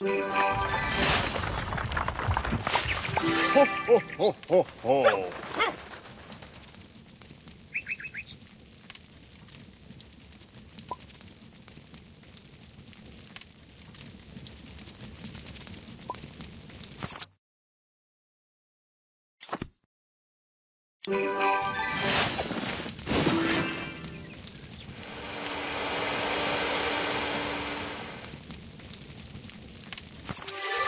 ほほほほほうん。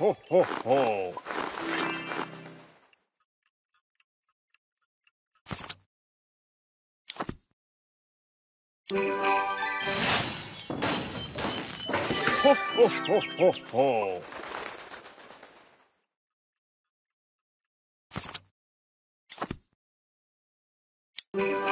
ho, ho, ho. Ho, ho, ho, ho, ho. Ho, ho, ho,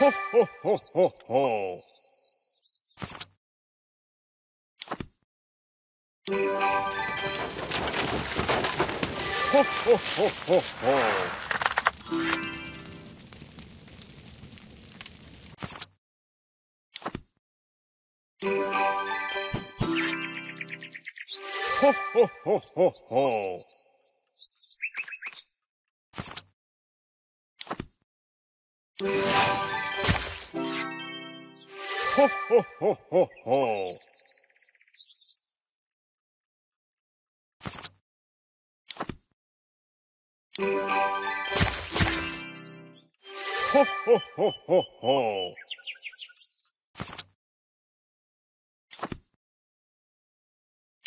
ho, ho, ho. Ho, ho, ho, ho, ho. Ho, ho, ho, ho, ho. Ho, ho, ho, ho, ho. Ho, ho, ho, ho, ho.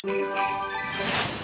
Ho ho ho ho ho.